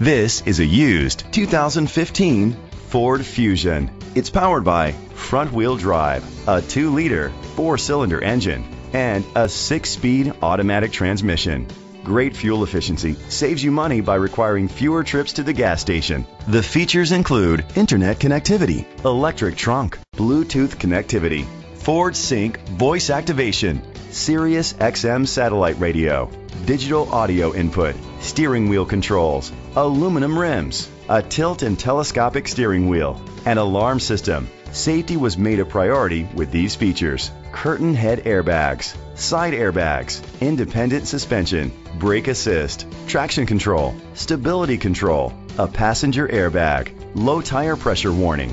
This is a used 2015 Ford Fusion. It's powered by front wheel drive, a 2 liter, 4 cylinder engine, and a 6 speed automatic transmission. Great fuel efficiency saves you money by requiring fewer trips to the gas station. The features include internet connectivity, electric trunk, Bluetooth connectivity, Ford Sync voice activation, Sirius XM satellite radio, digital audio input, steering wheel controls, aluminum rims, a tilt and telescopic steering wheel, an alarm system. Safety was made a priority with these features. Curtain head airbags, side airbags, independent suspension, brake assist, traction control, stability control, a passenger airbag, low tire pressure warning,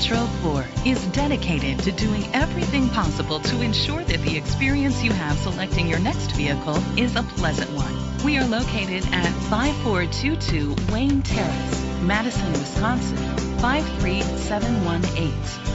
Metro Ford is dedicated to doing everything possible to ensure that the experience you have selecting your next vehicle is a pleasant one. We are located at 5422 Wayne Terrace, Madison, Wisconsin 53718.